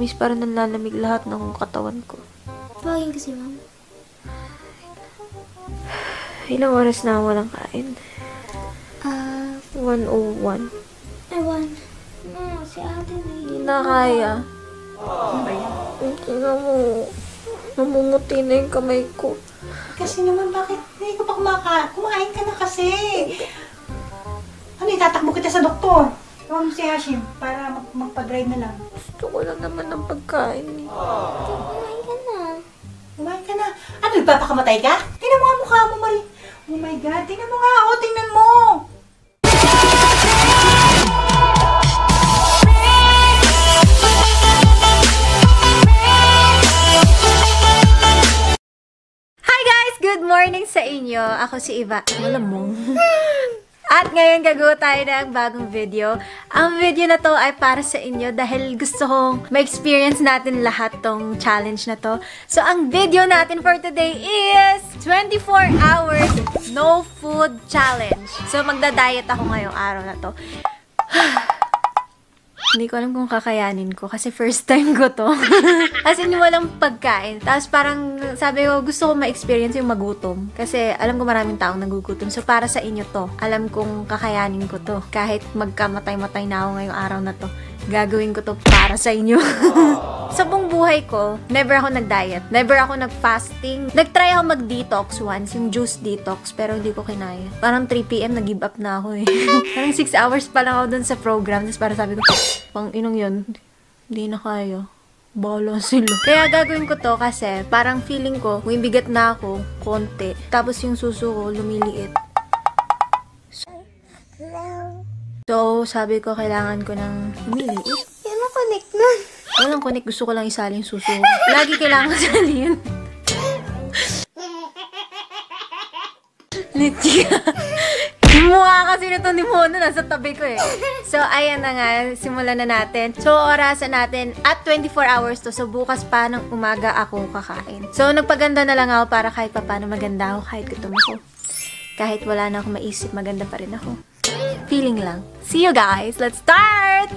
promise para nanlalamig lahat ng katawan ko. Tawagin kasi, ma'am. Ilang oras na walang kain? Ah, 101. ewan. No, si ate na Hindi na kaya. Ano ba yan? Tingnan mo. Namumuti na yung kamay ko. Kasi naman, bakit hindi ko pa kumakain? Kumain ka na kasi. Ano, itatakbo kita sa doktor. Mo si Hashim para mag magpa-drive na lang. Gusto ko lang naman ng pagkain. Kumain ka na. Kumain ka na. Ano, nagpapakamatay ka? Tingnan mo nga mukha mo, Marie. Oh my God, tingnan mo nga. Oh, tingnan mo. Hi guys! Good morning sa inyo. Ako si Iva. Alam mo. At ngayon gagawa tayo ng bagong video. Ang video na to ay para sa inyo dahil gusto kong ma-experience natin lahat tong challenge na to. So, ang video natin for today is 24 hours no food challenge. So, magda-diet ako ngayong araw na to. Hindi ko alam kung kakayanin ko kasi first time ko to. As in, walang pagkain. Tapos parang sabi ko, gusto ko ma-experience yung magutom. Kasi alam ko maraming taong nagugutom. So para sa inyo to, alam kong kakayanin ko to. Kahit magkamatay-matay na ako ngayong araw na to. Gagawin ko to para sa inyo. sa buong buhay ko, never ako nag-diet. Never ako nag-fasting. Nag-try ako mag-detox once, yung juice detox, pero hindi ko kinaya. Parang 3pm, nag-give up na ako eh. Parang 6 hours pa lang ako dun sa program. Tapos para sabi ko, pang inong yun, hindi na kaya. Bala sila. Kaya gagawin ko to kasi parang feeling ko, kung bigat na ako, konti. Tapos yung suso ko, lumiliit. So, sabi ko, kailangan ko ng lumiliit. Yan mo connect nun. Walang connect, gusto ko lang isali yung suso. Lagi kailangan sali yun. Yung mukha kasi nito ni Mona nasa tabi ko eh. So, ayan na nga. Simulan na natin. So, orasan natin at 24 hours to. So, bukas pa ng umaga ako kakain. So, nagpaganda na lang ako para kahit pa paano maganda ako kahit gutom ako. Kahit wala na ako maisip, maganda pa rin ako. Feeling lang. See you guys! Let's start!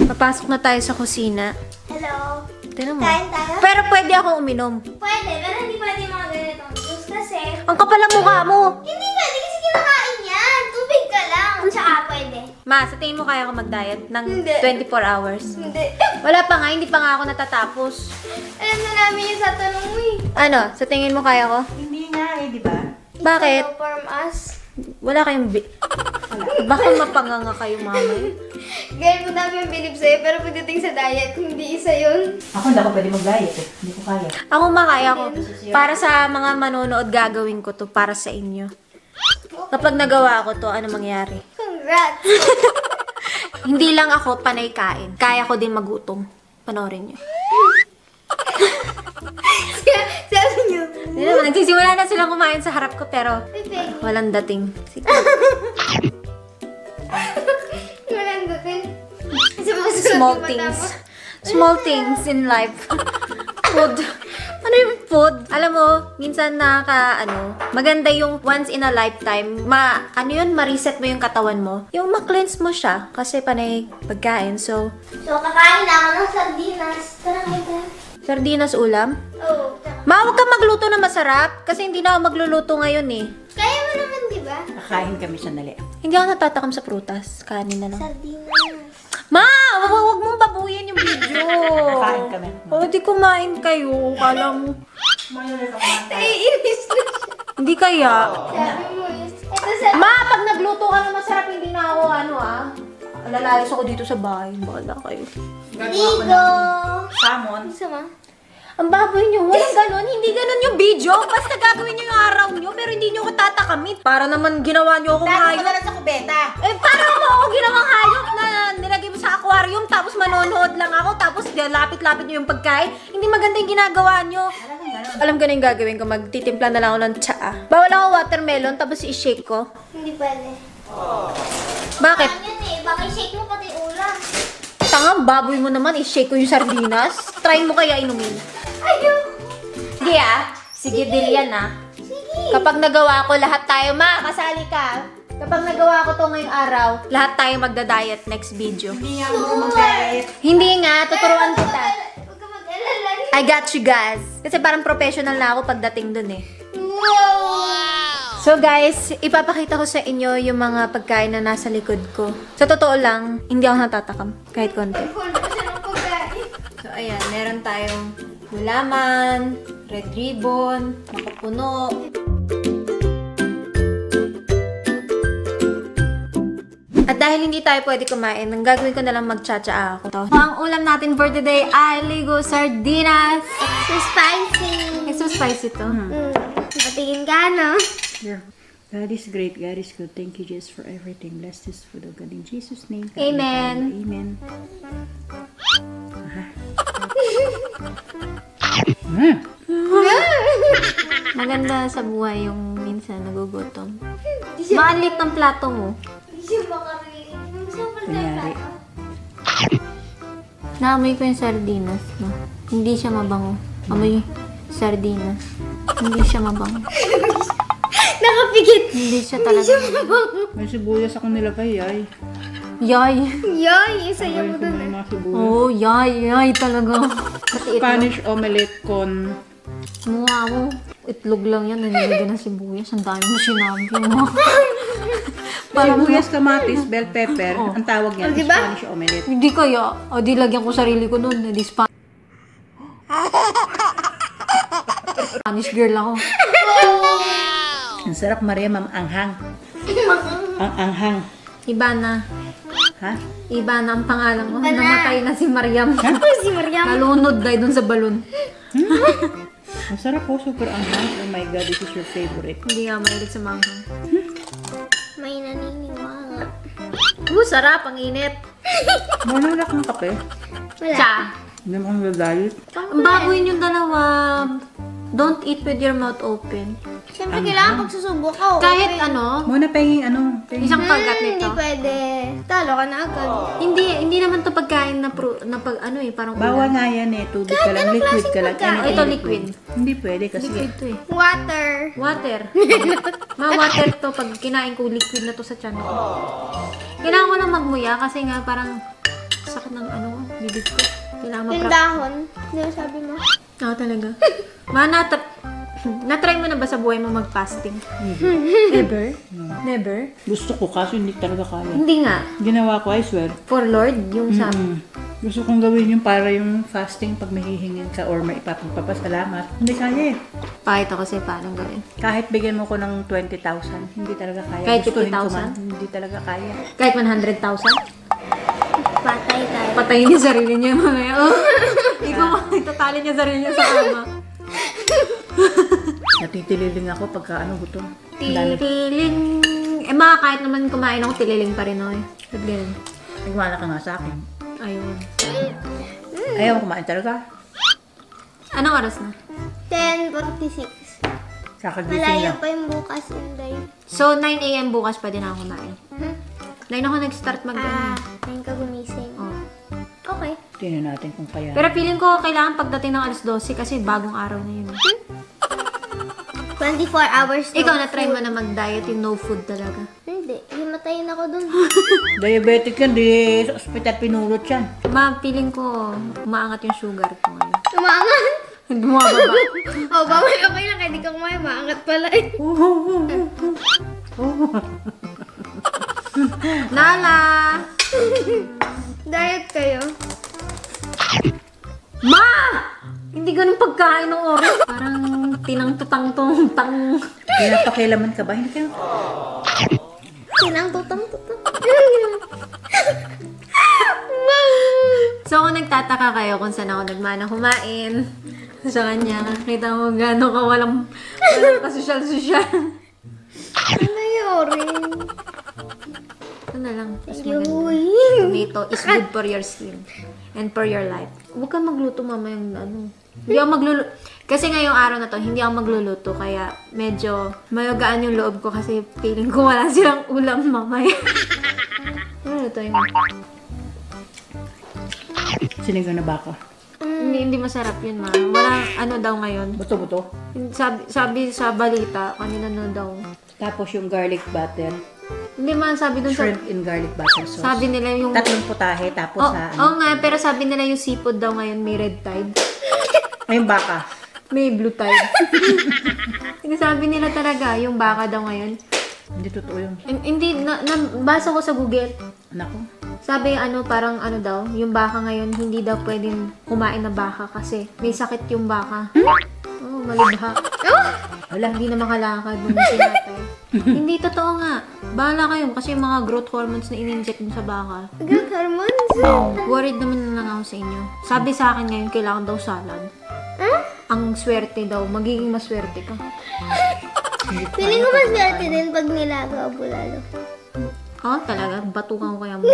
Papasok na tayo sa kusina. Hello. Tignan mo. Kain tayo? Pero pwede ako uminom. Pwede, pero hindi pwede mga ganitong juice kasi... Ang kapal ang mukha mo. Hindi pwede kasi kinakain yan. Tubig ka lang. Tsaka pwede. Ma, sa tingin mo kaya ako mag-diet ng Hindi. 24 hours? Hindi. Wala pa nga, hindi pa nga ako natatapos. Alam na namin yung sa tanong mo eh. Ano, sa tingin mo kaya ko? Hindi nga eh, di ba? Bakit? From us. Wala kayong bi... Baka mapanganga kayo, mama. Ganyan mo namin yung bilib sa'yo, pero pagdating sa diet, hindi isa yun. Ako hindi ako pwede mag-diet eh. Hindi ko kaya. Ako makaya ko. Para sa mga manonood, gagawin ko to para sa inyo. Kapag nagawa ko to, ano mangyari? Congrats! Hindi lang ako panay kain. Kaya ko din magutom. Panoorin nyo. Sabi niyo, naman, nagsisimula na silang kumain sa harap ko, pero Peggy, walang dating. Sige. walang dating. Small things. Small things in life. food. Ano yung food? Alam mo, minsan nakaka, ano, maganda yung once in a lifetime, ma, ano yun, ma-reset mo yung katawan mo. Yung ma-cleanse mo siya, kasi panay pagkain. So, So, kakain na ako ng sardinas. Tara. Sardinas ulam. Oo. Ma, huwag ka magluto na masarap, kasi hindi na ako magluluto ngayon eh. Kaya mo naman, di ba? Kakain kami sandali. Hindi ako natatakam sa prutas. Kanin na lang. Sardinas. Ma! Wag, wag mong babuyin yung video. Kakain kami. O, di kumain kayo. Kala mo. Naiinis na siya. Hindi kaya. Sabi mo is. Ito sa... Ma, pag nagluto ka ng masarap, hindi na ako ano ah. Lalayos ako dito sa bahay. Bahala kayo. Ligo! Salmon. Isa ma? Ang baboy nyo, walang ganon. Hindi ganon yung video. Basta gagawin nyo yung araw nyo, pero hindi nyo ko tatakamit. Para naman ginawa nyo akong ko hayop. na lang sa kubeta. Eh, parang mo ako ginawang hayop na nilagay mo sa aquarium, tapos manonood lang ako, tapos lapit-lapit nyo yung pagkain. Hindi maganda yung ginagawa nyo. Alam ko na yung gagawin ko, magtitimpla na lang ako ng tsaa. Bawal ako watermelon, tapos i-shake ko. Hindi pwede. Bakit? Ano yun eh? Baka shake mo pati ulam. Tanga, baboy mo naman, i-shake ko yung sardinas. Try mo kaya inumin. Ayoko. Sige ah. Sige, deal yan ah. Sige. Kapag nagawa ko lahat tayo, ma, kasali ka. Kapag nagawa ko to ngayong araw, lahat tayo magda-diet next video. Hindi nga ako mag-diet. Hindi nga, tuturuan kita. Huwag ka mag-alala. I got you guys. Kasi parang professional na ako pagdating dun eh. Wow! So guys, ipapakita ko sa inyo yung mga pagkain na nasa likod ko. Sa totoo lang, hindi ako natatakam. Kahit konti. So ayan, meron tayong gulaman, red ribbon, makapuno. At dahil hindi tayo pwede kumain, ang gagawin ko na lang magtsatsa ako. So, ang ulam natin for today ay ligo sardinas. So spicy. Ay, so spicy to. Mm. Patingin ka, no? Yeah. God is great. God is good. Thank you, Jesus, for everything. Bless this food, O God, in Jesus' name. Amen. Amen. Aha. Ah. Maganda sa buhay yung minsan nagugutom. Maalit ng plato mo. Kunyari. Naamoy ko yung sardinas, no? Hindi siya mabango. Amoy sardinas. Hindi siya mabango. Nakapikit. Hindi siya talaga. May sibuyas ako nilagay, ay. Yay! Yoy, isaya mo Ay, dun. may mga sibuyas. Oh, yay, yay talaga. Spanish omelette con... Mukha mo. Itlog lang yan. Nanilagyan ng sibuyas. Ang dami mo sinabi mo. Parang Sibuyas, kamatis, bell pepper. Oh. Ang tawag niyan, Oh, diba? Spanish omelette. Hindi kaya. O, di lagyan ko sarili ko nun. Di spa- Spanish girl ako. Ang sarap, Maria, ma'am. Anghang. Ang anghang. Iba na. Ha? Iba na ang pangalan ko. Namatay na si Mariam. si Mariam. Nalunod dahil dun sa balon. Ang sarap po, super anghang. Oh my God, this is your favorite. Hindi nga mahilig sa manghang. May naniniwala. Uh, sarap. Ang init. Wala kang kape. Wala. Cha. Hindi mo kang diet. Ang baboy yung dalawa. Don't eat with your mouth open. Siyempre, kailangan pagsusubok ka. Kahit ano, Muna pahingin, ano, pahingin. isang kagat Hmm, Hindi nito. pwede. Talo ka na agad. Hindi, hindi naman to pagkain na, pro, na pag, ano eh, parang Bawal ulam. nga yan eh. Tubig ka lang, liquid ka lang. pagkain? anything Ito, liquid. Hindi pwede kasi Liquid to eh. Water. Water. Ma water to pag kinain ko, liquid na to sa tiyan ko. Kailangan ko lang magmuya kasi nga parang sakit ng ano, bibig ko. Kailangan Yung ma dahon. Di ba sabi mo? Oo, talaga. Ma, nat- na-try mo na ba sa buhay mo mag-fasting? Never? Never? gusto ko kaso hindi talaga kaya. Hindi nga. Ginawa ko, I swear. For Lord, yung sa... Mm. Gusto kong gawin yung para yung fasting pag may hihingin ka or may ipapagpapasalamat. Hindi kaya eh. Pakita ko sa'yo paano gawin. Kahit bigyan mo ko ng 20,000, hindi talaga kaya. Kahit Gustuhin ko 50,000? man, Hindi talaga kaya. Kahit 100,000? Patay tayo. Patayin niya sarili niya mamaya. Oh. Ikaw, itatali niya sarili niya sa kama. Natitililing ako pagka ano gutom. Tililing. Eh, mga kahit naman kumain ako, tililing pa rin ako eh. Ba't ganun? Nagwala ka nga sa akin. Ayun. Ayaw kumain talaga. Anong oras na? 10.46. Kakagising Malayo lang. pa yung bukas, Inday. So, 9 a.m. bukas pwede na ako kumain. 9 ako nag-start mag Ah, ayun ka gumising. Oh. Okay. Tingnan natin kung kaya. Pero feeling ko kailangan pagdating ng alas 12 kasi bagong araw na yun. 24 hours no Ikaw na-try mo na mag-diet yung no food talaga. Hindi. Himatayin ako dun. Diabetic yan, di sa ospital pinulot yan. Ma, feeling ko umaangat yung sugar ko ngayon. Tumangan. Bumababa. oh, bawal okay lang. Kaya di ka kumain. Maangat pala eh. Nala! Diet kayo. Ma! Hindi ganun pagkain ng oras. Parang tinang-tutang tong tang. Pinapakilaman ka ba? Hindi ka. Sinang tutang. So, kung nagtataka kayo kung saan ako nagmana kumain sa kanya, kita mo gano'n ka walang, walang kasosyal-sosyal. ano yun? Na lang. Mas Thank you. maganda. Tomato is good for your skin and for your life. Huwag kang magluto mama yung ano. Hindi ako magluluto. Kasi ngayong araw na to, hindi ako magluluto. Kaya medyo mayagaan yung loob ko kasi feeling ko wala silang ulam mamaya. ano to yun? Sinigang na baka. Hindi, hindi masarap yun, ma. Walang ano daw ngayon. Buto-buto. Sabi, sabi sa balita, kanina na daw. Tapos yung garlic butter. Hindi man sabi dun sa... Shrimp in garlic butter sauce. Sabi nila yung... Tatlong putahe, tapos Oh, sa ano, oh nga, pero sabi nila yung seafood daw ngayon may red tide. ay, yung baka. May blue tide. Sinasabi nila talaga, yung baka daw ngayon. Hindi totoo yun. Hin- Hindi, na, nabasa ko sa Google. Naku. Sabi ano, parang ano daw, yung baka ngayon, hindi daw pwedeng kumain ng baka kasi may sakit yung baka. Oh, malibha. Wala. Hindi na makalakad nung sinatay. hindi totoo nga. Bahala kayo kasi yung mga growth hormones na in-inject dun sa baka. Growth hormones? Worried naman na lang ako sa inyo. Sabi sa akin ngayon, kailangan daw salad. Ang swerte daw, magiging maswerte ka. Feeling ko maswerte din pag nilaga o bulalo. Ha? Talaga? Batukan ko kaya mo.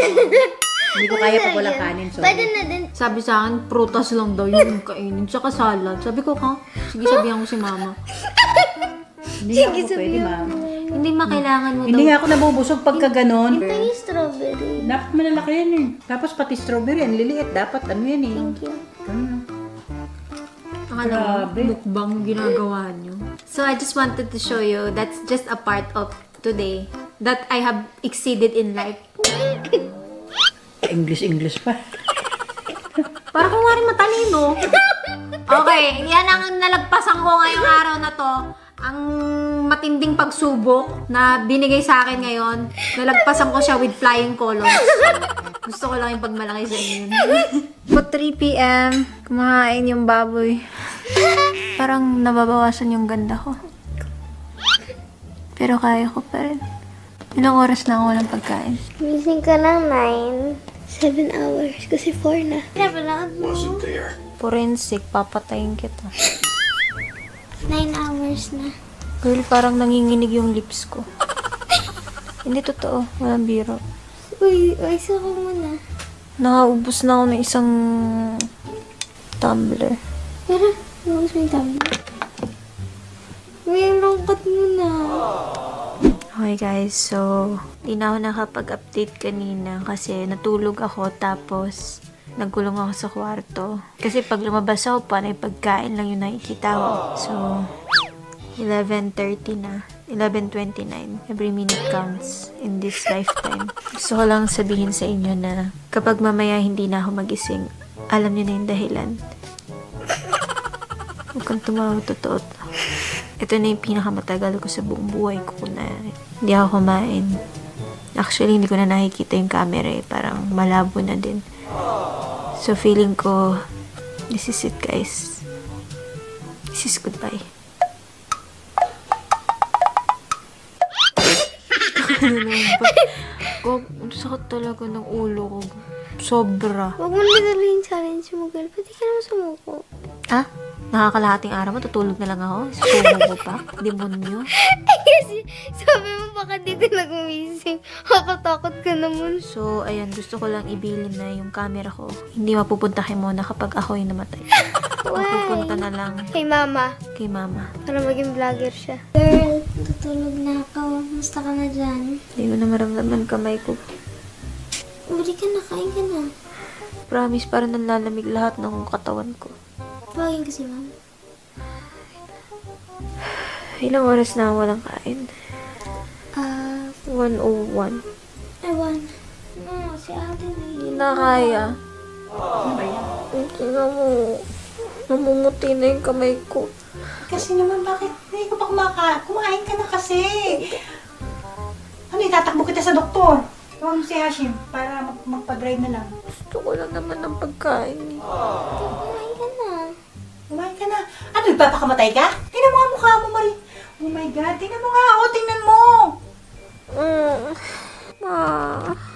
Hindi ko kaya pag walang kanin. So, Pwede na din. Sabi sa akin, prutas lang daw yung kainin. Tsaka salad. Sabi ko, ha? Sige, sabihan ko si mama. hindi ako pwede, ma'am. Hindi makailangan mo Hindi daw. nga ako nabubusog pagka ganon. Ito yung strawberry. Dapat malalaki yan eh. Tapos pati strawberry, ang liliit. Dapat ano yan eh. Thank you. Ganun. Akala Grabe. mo, mukbang ginagawa nyo. So, I just wanted to show you, that's just a part of today that I have exceeded in life. English-English pa. Para kung nga rin matalino. Okay, yan ang nalagpasan ko ngayong araw na to. Ang matinding pagsubok na binigay sa akin ngayon. Nalagpasan ko siya with flying colors. Gusto ko lang yung pagmalaki sa inyo. Po 3 p.m. Kumain yung baboy. Parang nababawasan yung ganda ko. Pero kaya ko pa rin. Ilang oras na ako walang pagkain. Missing ka ng 9. 7 hours. Kasi 4 na. Napalakad mo. Forensic, papatayin kita. 9 hours na. Girl, parang nanginginig yung lips ko. Hindi totoo. Walang biro. Uy, uy, saka muna. Nakaubos na ako ng isang tumbler. Pero, nabos mo yung tablet. Uy, ang lungkot mo na. Okay guys, so di na ako nakapag-update kanina kasi natulog ako tapos nagkulong ako sa kwarto. Kasi pag lumabas ako, panay pagkain lang yung nakikita ko. So, 11.30 na. 11.29. Every minute counts in this lifetime. Gusto ko lang sabihin sa inyo na kapag mamaya hindi na ako magising, alam niyo na yung dahilan. Huwag kang tumawa, totoo to. Ito na yung pinakamatagal ko sa buong buhay ko na hindi ako kumain. Actually, hindi ko na nakikita yung camera eh. Parang malabo na din. So, feeling ko, this is it guys. This is goodbye. ang sakit talaga ng ulo ko. Sobra. Huwag mo yung challenge mo, girl. Pwede ka naman sumuko. Ah? Nakakalahating araw mo, tutulog na lang ako. Sumo ko pa. Demonyo. Kasi, sabi mo baka di ka na gumising. Nakatakot ka naman. So, ayan, gusto ko lang ibilin na yung camera ko. Hindi mapupunta kay Mona kapag ako yung namatay. Mapupunta na lang Hey, mama. kay Mama. Para maging vlogger siya. Girl, tutulog na ako. Musta ka na dyan? Hindi ko na maramdaman kamay ko. Uli ka na, kain ka na. Promise, parang nanlalamig lahat ng katawan ko. Tawagin ka si mama. Ilang oras na ako walang kain? Ah, 101. ewan. No, si ate na Hindi na kaya. Na mo. Namumuti na yung kamay ko. Kasi naman, bakit hindi ko pa kumaka kumain ka na kasi? Ano, itatakbo kita sa doktor. Mo si Hashim para mag magpa-drive na lang. Gusto ko lang naman ng pagkain. eh. Ano, nagpapakamatay ka? Tingnan mo nga mukha mo, Marie. Oh my God, tingnan mo nga. Oh, tingnan mo. Mm. Ma,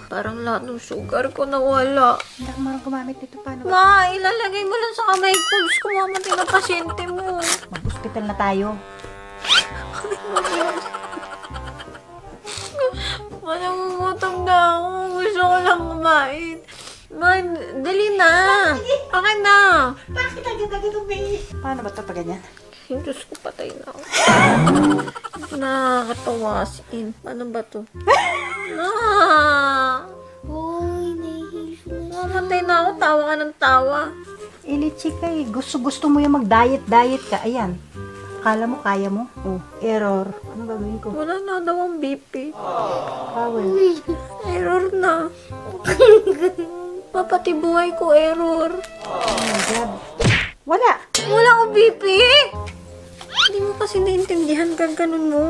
parang lahat ng sugar ko nawala. Hindi ako marang gumamit nito. Paano ba? Ma, ilalagay mo lang sa kamay ko. Diyos ko, mamatay na pasyente mo. Mag-hospital na tayo. Ma, nangungutom na ako. Gusto ko lang kumain. Ma, dali na. Okay na. Bakit agad-agad umihi? Paano ba ito pa ganyan? Ay, Diyos ko, patay na ako. Nakakatawa si In. Ano ba to? Ah, Uy, nahihil ko na. mamatay na ako. Tawa ka ng tawa. Ilitsi ka eh. Gusto-gusto mo yung mag-diet-diet ka. Ayan. Akala mo, kaya mo? Oh, error. Ano gagawin ko? Wala na daw ang BP. Power. Error na. Papati buhay ko error. Oh my God. Wala. Wala akong BP! Hindi mo kasi naintindihan ka ganun mo.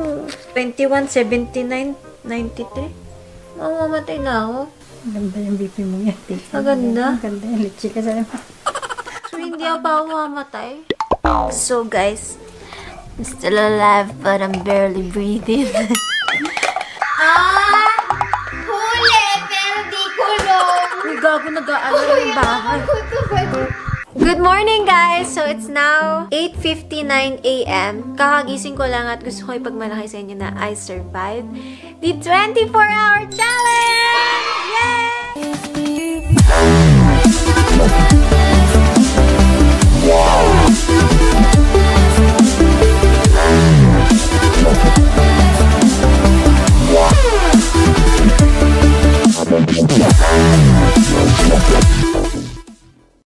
21, 79, 93. Mamamatay na ako. Ang ganda yung BP mo yan. Ang ganda. Ang ganda yung litchi ka sa So, hindi ako pa ako mamamatay. So, guys, I'm still alive but I'm barely breathing. nag-aalala yung bahay. Good morning, guys! So, it's now 8.59 a.m. Kakagising ko lang at gusto ko ipagmalaki sa inyo na I survived the 24-hour challenge! Yay! ああ!